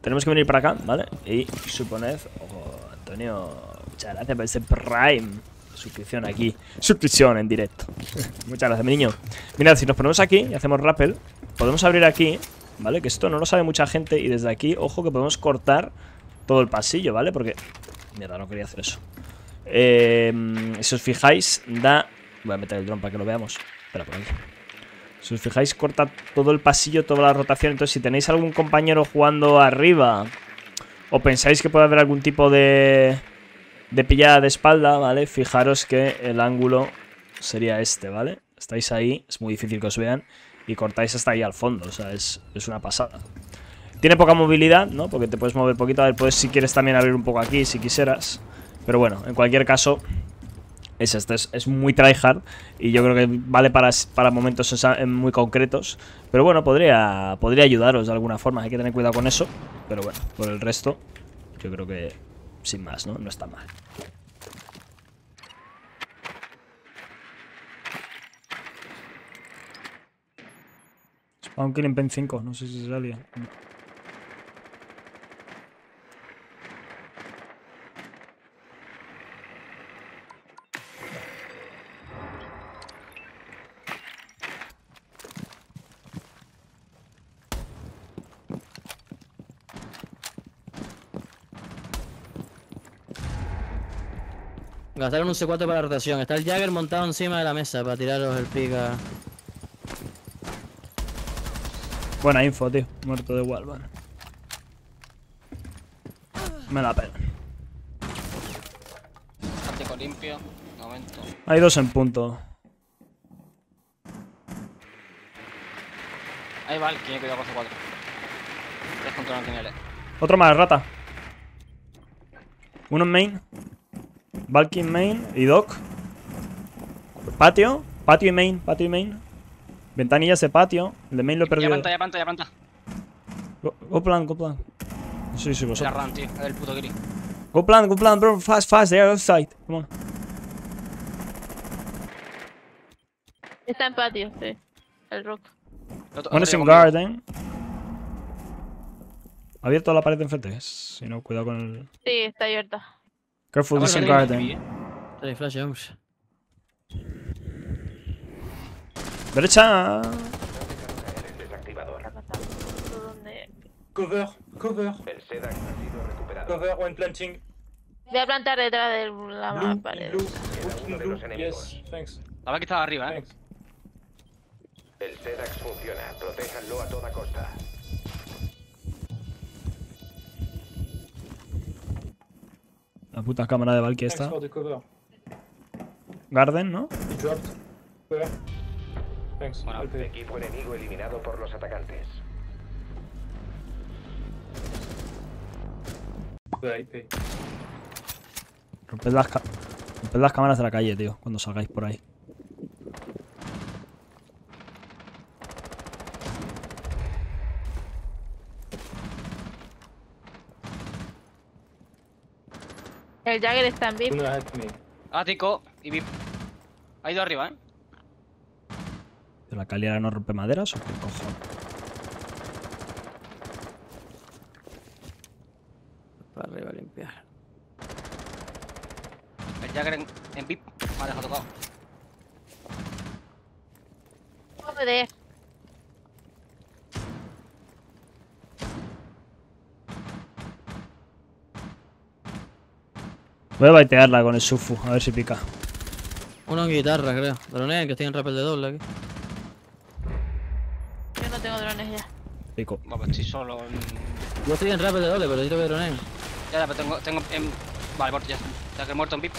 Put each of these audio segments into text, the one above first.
tenemos que venir para acá, ¿vale? Y suponed... Oh, Antonio, muchas gracias por ese Prime. Suscripción aquí. Suscripción en directo. muchas gracias, mi niño. Mirad, si nos ponemos aquí y hacemos rappel, podemos abrir aquí, ¿vale? Que esto no lo sabe mucha gente y desde aquí, ojo, que podemos cortar todo el pasillo, ¿vale? Porque... Mierda, no quería hacer eso. Eh, si os fijáis, da... Voy a meter el dron para que lo veamos. Espera, por aquí. Si os fijáis, corta todo el pasillo, toda la rotación. Entonces, si tenéis algún compañero jugando arriba o pensáis que puede haber algún tipo de, de pillada de espalda, ¿vale? Fijaros que el ángulo sería este, ¿vale? Estáis ahí, es muy difícil que os vean y cortáis hasta ahí al fondo, o sea, es, es una pasada. Tiene poca movilidad, ¿no? Porque te puedes mover poquito. A ver, puedes si quieres también abrir un poco aquí, si quisieras. Pero bueno, en cualquier caso, es este, es, es, muy tryhard y yo creo que vale para, para momentos muy concretos. Pero bueno, podría, podría ayudaros de alguna forma, hay que tener cuidado con eso. Pero bueno, por el resto, yo creo que sin más, ¿no? No está mal. Spawn Killing Pen 5, no sé si se salía. Gastaron un C4 para la rotación. Está el Jagger montado encima de la mesa para tiraros el pica. Buena info, tío. Muerto de Walvan. Me la pena. Limpio. Momento. Hay dos en punto. Ahí va el que cuidado con C4. Tres contra. Otro más, rata. Uno en main. Valkyrie main y Doc. Patio. Patio y main. Patio y main. Ventanillas de patio. El de main lo he Ya perdido. planta, ya planta, ya planta. Go, go plan, go plan. Sí, sí, vosotros. run, tío. Del puto. Go plan, go plan, bro. Fast, fast. They are outside. Come on. Está en patio, sí. El rock. One is in garden. Abierto la pared de enfrente. Si no, cuidado con el. Sí, está abierta. Careful, bueno, garden. ahí, eh. Trae flash. ¿Por dónde? Cover, cover, El ha sido recuperado. cover when planting. Voy a plantar detrás de la Blue, pared. blue, de blue. los enemigos. Yes, thanks, La verdad que estaba arriba, eh. thanks. El SEDAX funciona. Protéjanlo a toda costa. La puta cámara de Valky cover. Garden, ¿no? He dropped. Cover. Thanks, Bueno, I'll pay. Equipo enemigo eliminado por los atacantes. Cover, I pay. Romped las, ca- romped las cámaras de la calle, tío, cuando salgáis por ahí. El Jagger está en VIP. Ático y VIP. Ha ido arriba, eh. ¿Pero la caliera no rompe maderas o qué cojones? Para arriba limpiar. El Jagger en, en VIP. Me ha dejado tocado. Joder. Voy a baitearla con el Sufu, a ver si pica. Uno en guitarra, creo. Droneen, que estoy en rappel de doble aquí. Yo no tengo drones ya. Pico. Bueno, pues estoy solo. en- Yo estoy en rappel de doble, pero necesito que droneen. Ya, ya, pero tengo. tengo en... Vale, muerto ya. Ya que he muerto en VIP.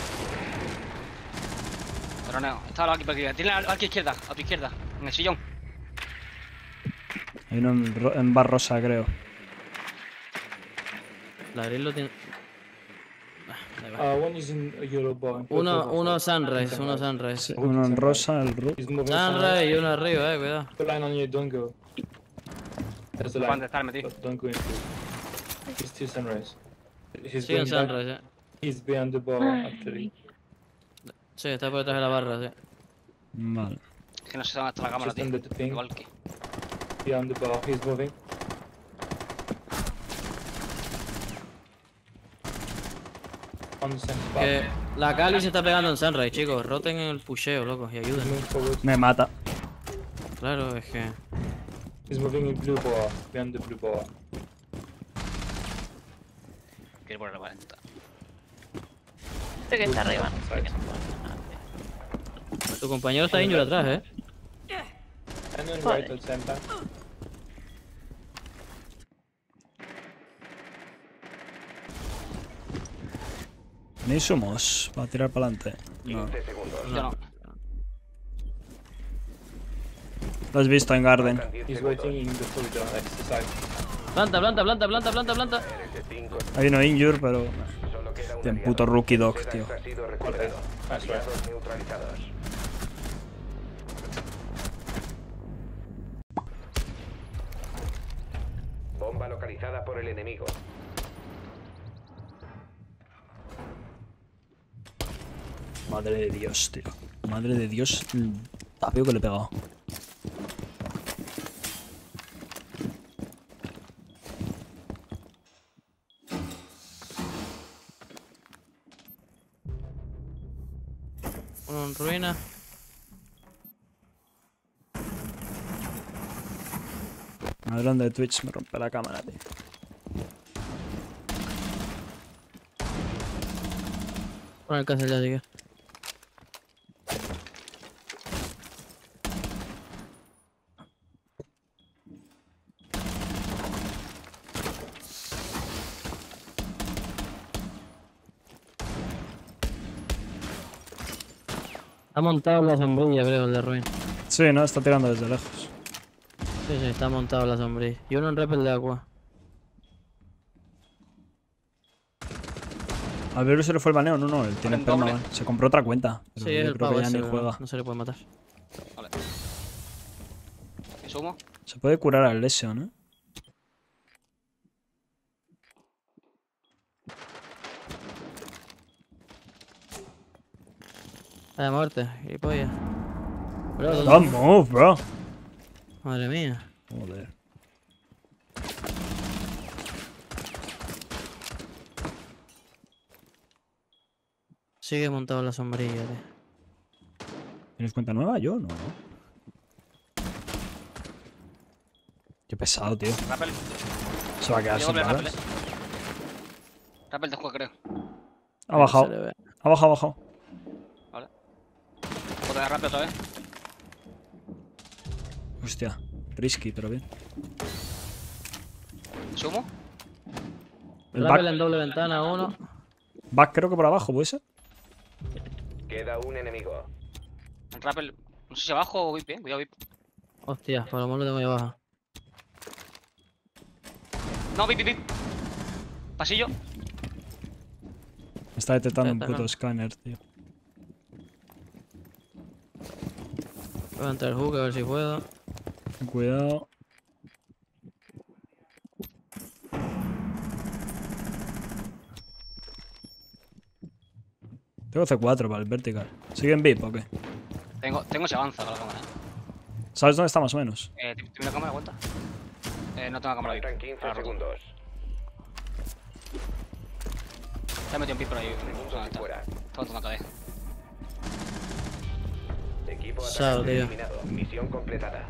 Pero no, estaba aquí por aquí. Tiene al- aquí izquierda, a tu izquierda. En el sillón. Hay uno en, ro- en bar rosa, creo. La grill lo tiene. Uh, one is in. Uno, uno sunrise, uno sunrise. Uno en rosa, el moving Sunrise y uno arriba, eh, cuidado. The line on you, don't go. There's the ¿Dónde line. está metido? Don't, don't go into it. He's still sunrise. He's Sigue en sunrise, eh. He's behind the bar, actually. Sí, está por detrás de la barra, sí. Vale. Que no sé dónde está la cámara, tío. Igual que. Behind the bar, he's moving. On the same spot. Que la Cali se está pegando en Sunrise, chicos. Roten el pusheo, locos, y ayuden. Me mata. Claro, es que. He's moving in blue bar. Behind the blue bar. Quiero poner la 40. Este que está arriba. Side. Tu compañero está injured atrás, eh. And right Ni somos. Va a tirar para adelante. No. 15 segundos. Yo no. Lo has visto en Garden. Faltan 10 He's segundos. waiting in the corridor next to side. Planta, planta, planta, planta, planta, planta. Eres de 5. Hay uno injure, pero. Aliado. puto rookie dog, tío. Bomba localizada por el enemigo. Madre de Dios, tío. Madre de Dios. El tapeo que le he pegado. Uno en ruina. Grande de Twitch me rompe la cámara, tío. El castle ya, así Está montado en la sombrilla, creo, el de Ruin. Sí, no, está tirando desde lejos. Sí, sí, está montado en la sombrilla. Y uno en repel de agua. Al Beru se le fue el baneo, no, no, él tiene perma. Se compró otra cuenta. Pero Sí, es el creo pavo que ya ese, ni juega. no se le puede matar. Vale. ¿Me sumo? Se puede curar al Lesion, ¿eh? Vaya muerte, y polla. Bro, ¿dónde- Don't move, bro. Madre mía. Joder. Sigue montado en la sombrilla, tío. ¿Tienes cuenta nueva? Yo no. Qué pesado, tío. Rappel. Se va a quedar sin balas. eh. Rappel te juega, creo. Ha bajado, ha bajado, ha bajado. Otra vez. Hostia, risky, pero bien. ¿Sumo? El Rappel back, en doble ventana, uno. back creo que por abajo, ¿puede ser? Queda un enemigo. El Rappel. No sé si abajo o VIP, eh. Cuidado, VIP. Hostia, por lo menos lo tengo ahí abajo. No, VIP, VIP. Pasillo. Me está detectando un puto escáner, tío. Voy a entrar al hook a ver si puedo. Cuidado. Tengo C4 para el vertical. ¿Sigue en VIP o qué? Tengo, tengo si avanza con la cámara. ¿Sabes dónde está más o menos? Eh, ¿Tienes la cámara cuenta? Eh, no tengo cámara Faltan VIP. 15 Ahora roto. segundos. Se ha metido un VIP por ahí. Ah, está. fuera. Está botando KD. Equipo Sao, tío. eliminado. Misión completada.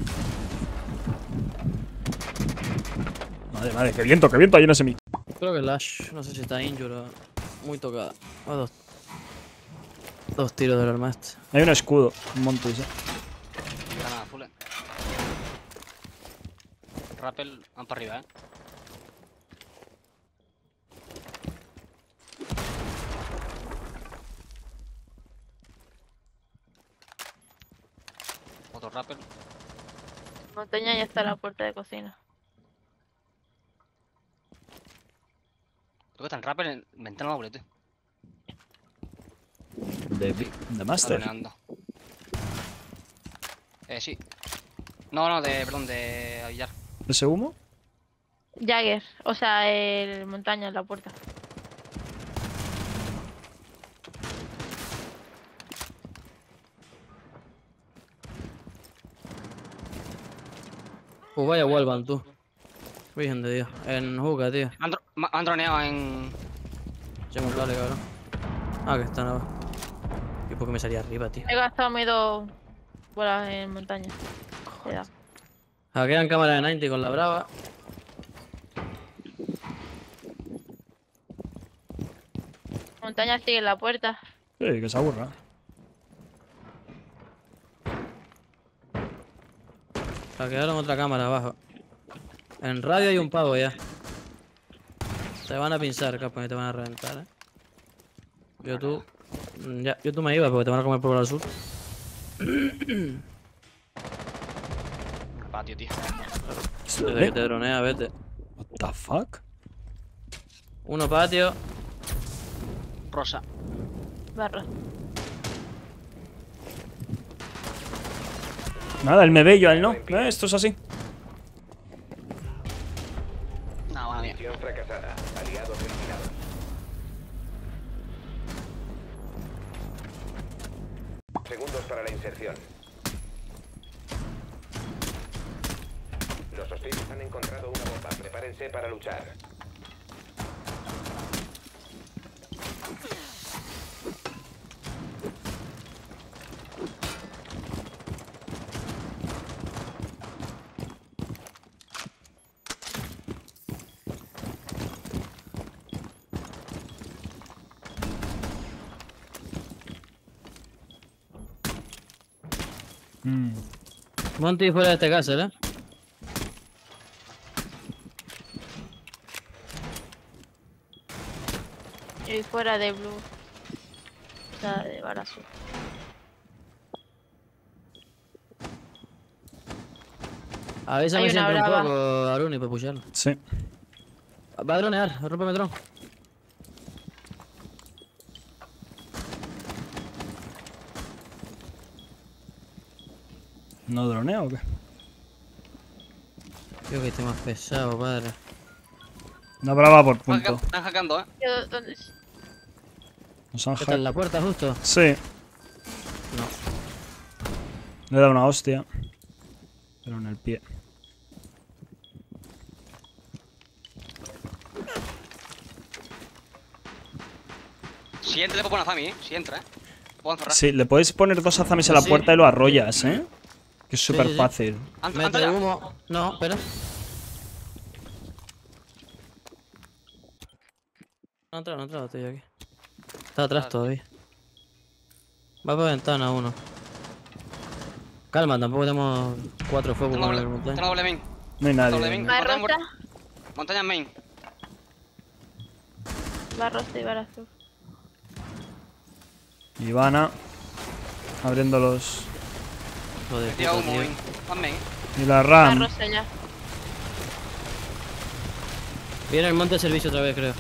Madre, madre, qué viento, qué viento hay en ese mic. Creo que Lash, no sé si está injured o muy tocada. O dos. Dos tiros del arma este. Hay un escudo, un montes, eh. Granada full, eh. Rappel, van para arriba, eh. Rappel. Montaña ya está a la puerta de cocina. Creo que está en rappel en ventana doble, tío. De, de Master. planeando. Eh, sí. No, no, de, perdón, de Avillar. ¿Ese humo? Jagger, o sea, el montaña en la puerta. Pues vaya vuelvan tú. Virgen de Dios. En Juca, tío. Han, han droneado en. Echemos dale, cabrón. Ah, que están abajo. ¿Y por qué me salía arriba, tío? He gastado mis dos bolas en montaña. Cuidado. Hackean cámara de 90 con la brava. Montaña sigue en la puerta. Sí, que se aburra. Hackearon otra cámara abajo. En radio hay un pavo ya. Te van a pinchar, capo, y te van a reventar, eh. Yo tú. mm, Ya, yo tú me iba porque te van a comer por el sur. Patio, tío. Desde que te dronea, vete. What the fuck? Uno patio. Rosa. Barra. Nada, él me ve, yo a él no. Eh, esto es así. No, mía. Segundos para la inserción. Los hostiles han encontrado una bomba. Prepárense para luchar. Monty fuera de este casa, ¿eh? Y fuera de blue. O sea, de barra azul. Avísame Hay una siempre un brava. poco, Aruni, para pusharlo. Sí. Va a dronear, rómpeme dron. ¿No dronea o qué? Tío, que esté más pesado, padre. Una brava por punto. están hackeando, eh. ¿Dónde? es? Nos han ¿Qué está en la puerta justo? Sí. No. Le he dado una hostia. Pero en el pie. Si entra, le puedo poner a Zami, eh. Si entra, eh. Puedo encerrar. Sí, le puedes poner dos azamis a la Sí. puerta y lo arrollas, ¿eh? Que es súper sí, sí. fácil. Ya. humo. No, espera. No ha entrado, no ha entrado, estoy aquí. Está atrás todavía. Va por ventana uno. Calma, tampoco tenemos cuatro fuegos con el montaña. tengo doble main. No hay nadie. Doble main. Barra Montaña, main. Barra rosa y barra azul. Ivana. Abriendo los. Hijo de Tira puta, humo, tío. main. Van main. Y la RAM. ya. Viene el monte de servicio otra vez, creo.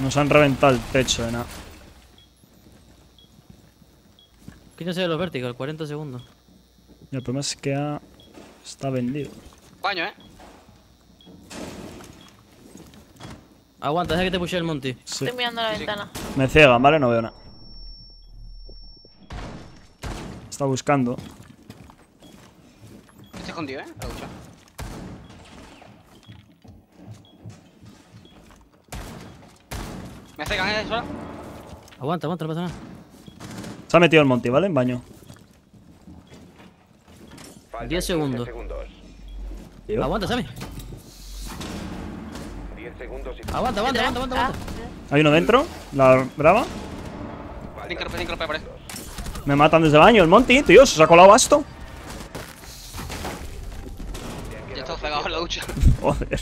Nos han reventado el techo, de nada. Quítense de los verticals, 40 segundos. Y el problema es que ha- está vendido. Baño, eh. Aguanta, deja que te pushe el monty. Sí. Estoy mirando la Sí, sí. ventana. Me ciegan, ¿vale? No veo nada. Está buscando. Estoy escondido, eh. La ducha. Me cegan, eh. Sola. Aguanta, aguanta, no pasa nada. Se ha metido el Monty, ¿vale? En baño. Faltan 10 segundos. 15 segundos. Aguanta, Sammy. 10 segundos y... Aguanta, aguanta, aguanta, aguanta, aguanta. Hay uno dentro. La brava. Rope, cinco rope, parece. Me matan desde baño. El Monty, tío. Se ha colado basto. Ya está cegado en la ducha. Joder.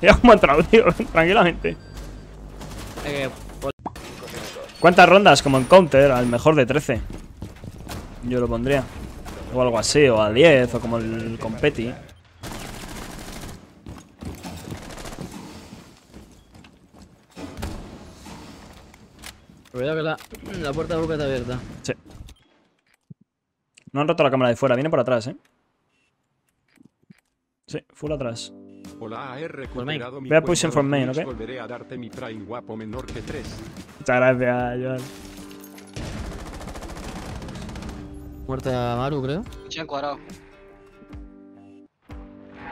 Ya cómo ha entrado, tío. Tranquilamente. ¿Cuántas rondas? Como en Counter, al mejor de 13. Yo lo pondría. O algo así, o a 10, o como el Competi. Cuidado que la, la puerta de boca está abierta. Sí. No han roto la cámara de fuera, viene por atrás, eh. Sí, full atrás. Hola, he recuperado mi Ve a pushing from de main, ¿ok? Volveré a darte mi prime guapo menor que 3. Muchas gracias, Joan. Muerte a Maru, creo. En cuadrado.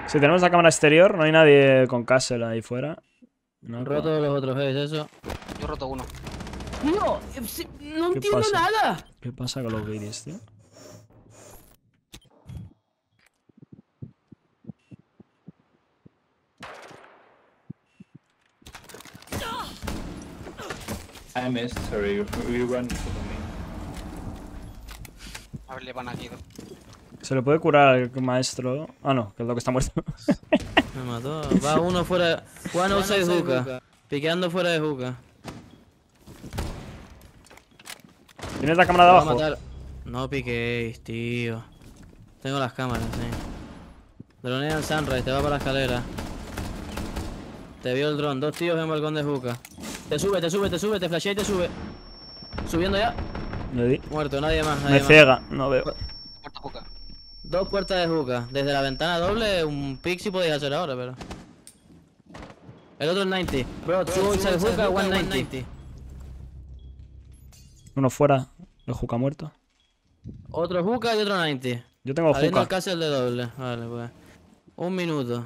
Si tenemos la cámara exterior, no hay nadie con Castle ahí fuera. No, Roto los otros Haze, eso. Yo he roto uno. ¡No! ¡No ¿Qué entiendo pasa? nada! ¿Qué pasa con los guiris, tío? I missed, sorry. We run to the main. A ver, le van aquí. ¿Se le puede curar al maestro? Ah, no, que es lo que está muerto. Me mató. Va uno fuera. One outside hookah. Piqueando fuera de hookah. ¿Tienes la cámara de abajo? matar. No piquéis, tío. Tengo las cámaras, sí. Dronean Sunrise, te va para la escalera. Te vio el dron, dos tíos en balcón de hookah. Te sube, te sube, te sube, te flashea y te sube. Subiendo ya. Le di. Muerto, nadie más, nadie Me más. ciega, no veo. Puerta juca. Dos puertas de hookah. Desde la ventana doble, un pick si podéis hacer ahora, pero. El otro es 90. Bro, two outside hookah, 190. Uno fuera, el juca muerto. Otro hookah y otro 90. Yo tengo el juca. castle de doble. Vale, pues. Un minuto.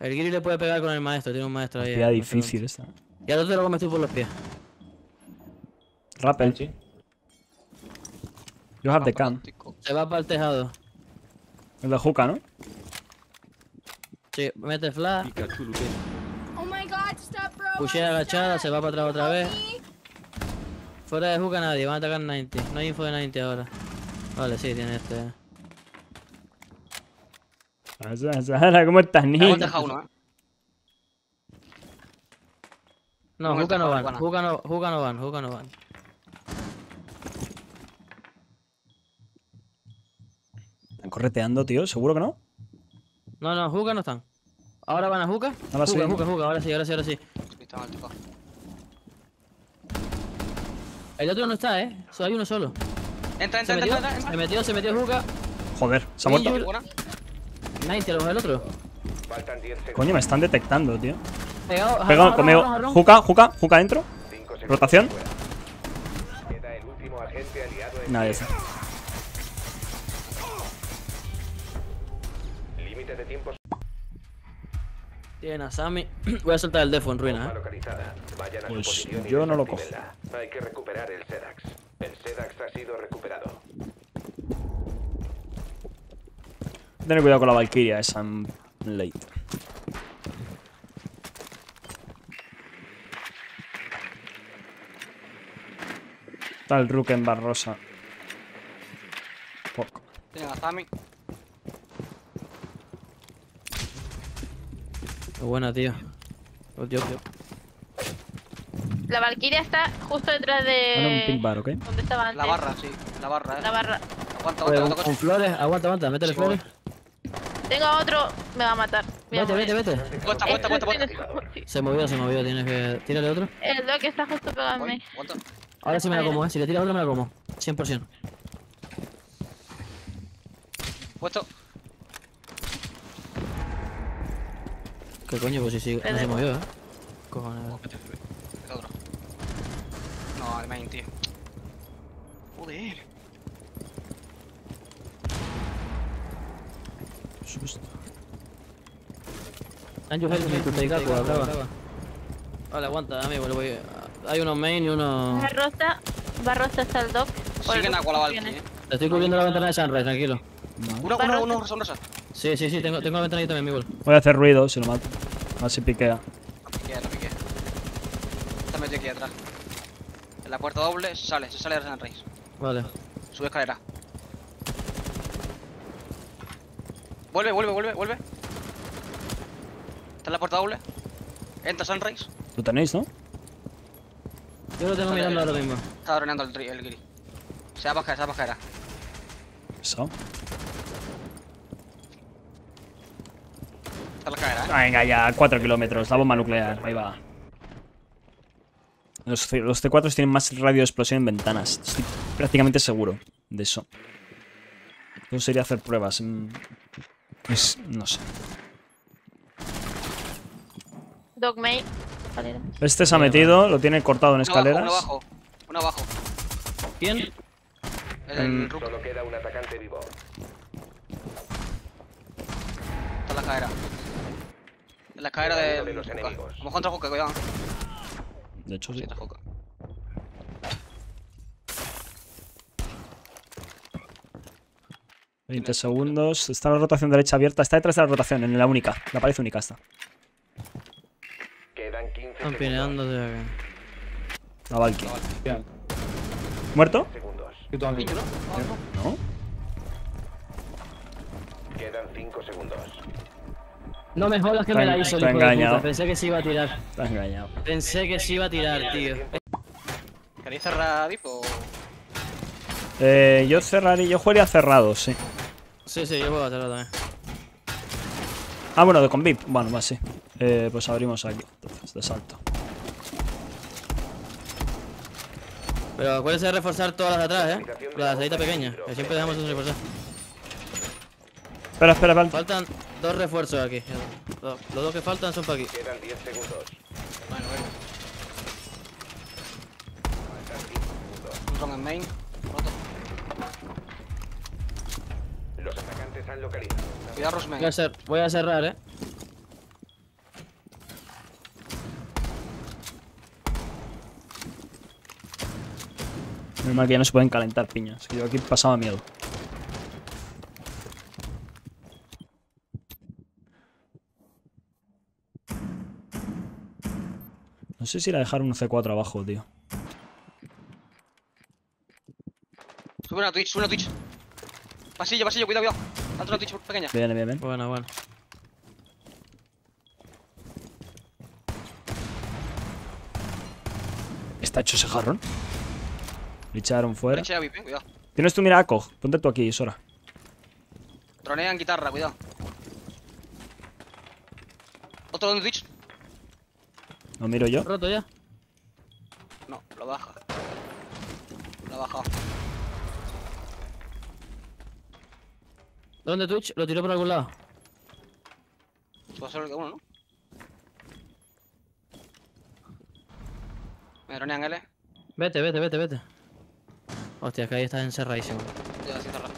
El Giri le puede pegar con el maestro, tiene un maestro ahí. Tía eh, difícil esta. Y al otro te lo comes tú por los pies. Rappel. Angie? You have the cam. Se va para el tejado. El de juca, ¿no? Sí, mete flash, Pikachu. Oh my god, stop, bro. pushea agachada, se va para atrás otra vez. Fuera de hookah nadie, van a atacar 90. No hay info de 90 ahora. Vale, sí, tiene este. Sara, ¿cómo estás, niño? han dejado uno, eh. No, ¿Cómo hookah está no van, hookah no, hookah no van, hookah no van. ¿Están correteando, tío? ¿Seguro que no? No, no, hookah no están. Ahora van a hookah. Ahora sí. ahora sí, ahora sí, ahora sí. Está. El otro no está, eh. Solo hay uno solo. Entra, Se entra, metió, entra, entra. se entra. metió, se metió hookah. Joder, se ha muerto. Injured. Buena. 90, a lo mejor el otro. Faltan 10 segundos. Coño, me están detectando, tío. Pegado, jarrón, Pegado jarrón, conmigo. jarrón, jarrón. Juca, juca, juca dentro. Rotación. Queda el último agente aliado en Nadie está. Límite de tiempo Tienen a Sammy. Voy a soltar el defo en ruina, eh. Pues yo no lo cojo. Hay que recuperar el Sedax. El Sedax ha sido recuperado. Tener cuidado con la Valkyria esa en late. Está el Rook en Barrosa. Poco. Tienen a Zami. Qué buena, tío. Oh, Dios, Dios. La Valkyria está justo detrás Bueno, un pink de. bar, ¿ok? donde estaba antes. La barra, sí. La barra, eh. La barra. Aguanta, aguanta, con, aguanta. con flores, aguanta, aguanta, métele Sí, voy. Tengo a otro, me va a matar. Voy a Vete, vete, vete. Aguanta, aguanta, aguanta, aguanta. Se movió, se movió, tienes que. Tírale otro. El Doc está justo Voy, mí. Ahora sí me la como, eh. Si le tiras otro me la como. 100%. Puesto. ¿Qué coño? Pues sí, sí. No se movió, eh. Cojones. Otro. No, el main, tío. Joder. Susto. You help me to take aqua, brava? Vale, aguanta, amigo. le voy... Hay unos main y unos. Barrosa. Barrosa está el Doc. Por el Siguen a Doc la Valky, tiene. eh. Estoy cubriendo la ventana de Sunrise, tranquilo. Uno, uno, uno, sonrisa. Sí, sí, sí, tengo, tengo la ventana ahí también, amigo. Voy a hacer ruido si lo mato. A ver si piquea. Lo piqué, lo piqué. Está metido aquí atrás. En la puerta doble, se sale, se sale de Sunrise. Vale. Sube escalera. Vuelve, vuelve, vuelve, vuelve. Está en la puerta doble. Entra Sunrise. Lo tenéis, ¿no? Yo lo tengo mirando ahora mismo. Está drenando el, tri- el gris. Se va a bajar, se va a bajar. Eso. Está en la escalera, eh. Ah, venga, ya, 4 kilómetros. La bomba nuclear. Ahí va. Los, los C4 tienen más radio de explosión en ventanas. Estoy prácticamente seguro de eso. Yo sería hacer pruebas. Mm, Es, no sé. Doc May. Escalera. Este se ha metido, lo tiene cortado en escaleras. uno abajo. Uno abajo. ¿Quién? El, En- el Rook Solo queda un atacante vivo. está en la escalera. En La escalera de. de los enemigos. A lo mejor entra Juca, cuidado. De hecho, Sí, sí. entra Juca. 20 segundos. Está la rotación derecha abierta. Está detrás de la rotación, en la única. La pared única está. Quedan 15 Están segundos. pineándose acá. La Valky. ¿Muerto? Pincho, ¿no? No. Quedan 5 segundos. No me jodas que Está me la hizo el está hijo de engañado. puta. Pensé que se iba a tirar. Estás engañado. Pensé que se iba a tirar, tío. ¿Queréis cerrar VIP o.? Eh, yo cerraría. Yo jugaría cerrado, sí. Sí, sí, yo puedo hacerlo también. Ah, bueno, de con VIP. Bueno, va, sí. Eh, pues abrimos aquí. Entonces, de salto. Pero acuérdense de reforzar todas las de atrás, eh. La salita pequeña, que siempre dejamos eso reforzar. Espera, espera, espera. Faltan dos refuerzos aquí. Los dos que faltan son para aquí. Quedan 10 segundos. Bueno, bueno. Un drone en main. Roto. Los atacantes han localizado. Cuidado, Rusman. Voy a, cer- voy a cerrar, eh. Menos mal que ya no se pueden calentar piñas. Que yo aquí pasaba miedo. No sé si ir a dejar un C4 abajo, tío. Sube una Twitch, sube una Twitch. Pasillo, pasillo, cuidado, cuidado. Una Twitch pequeña. Bien, bien, bien. Bueno, bueno. Está hecho ese jarrón. Le echaron fuera. Twitch a VIP, cuidado. Tienes tu mira, Akog. Ponte tú aquí, Sora. Dronean guitarra, cuidado. Otro de Twitch. Lo miro yo. ¿Roto ya? No, lo baja. Lo ha bajado. ¿Dónde Twitch? Lo tiró por algún lado. Puede ser el de uno, ¿no? Me dronean L. Vete, vete, vete, vete. Hostia, que ahí estás encerradísimo. Ya, sí, cerrado.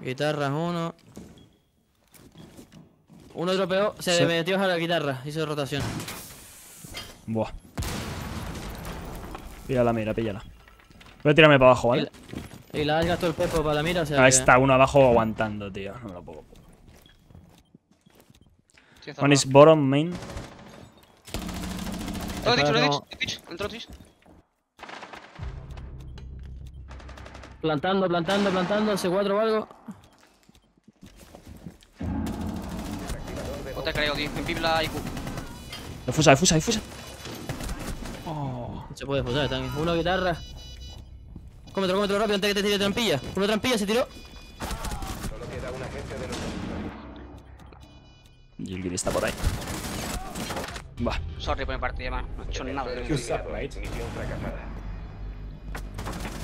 Guitarras uno. Uno dropeó, se Sí. metió a la guitarra, hizo rotación. Buah. Píllala, mira, píllala. Voy a tirarme para abajo, ¿vale? Y la has gastado el pepo para la mira, o sea. Ahí que- está, uno abajo aguantando, tío. No me lo puedo. Sí. One is bottom main. Otro Twitch, otro no. Twitch, Twitch, entró Twitch. Plantando, plantando, plantando, C4 o algo. No te creo, tío. En Pibla IQ. Difusa, difusa, difusa. Oh. No se puede fusar, están. Uno guitarra. Cómetelo, cómetelo rápido antes que te tire trampilla. Uno trampilla, se tiró. Solo queda un agente de los Y el Giri está por ahí. Buah. Sorry por mi partida, man. No he hecho nada.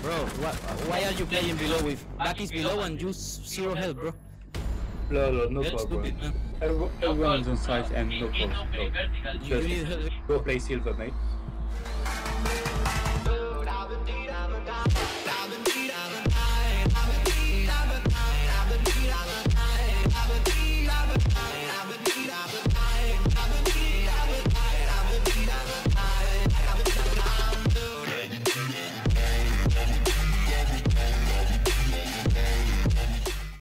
Bro, why are you playing below with back is below and you zero health, bro? No, no, no problem. Everyone's on site and no problem. You need help. Go play silver, mate.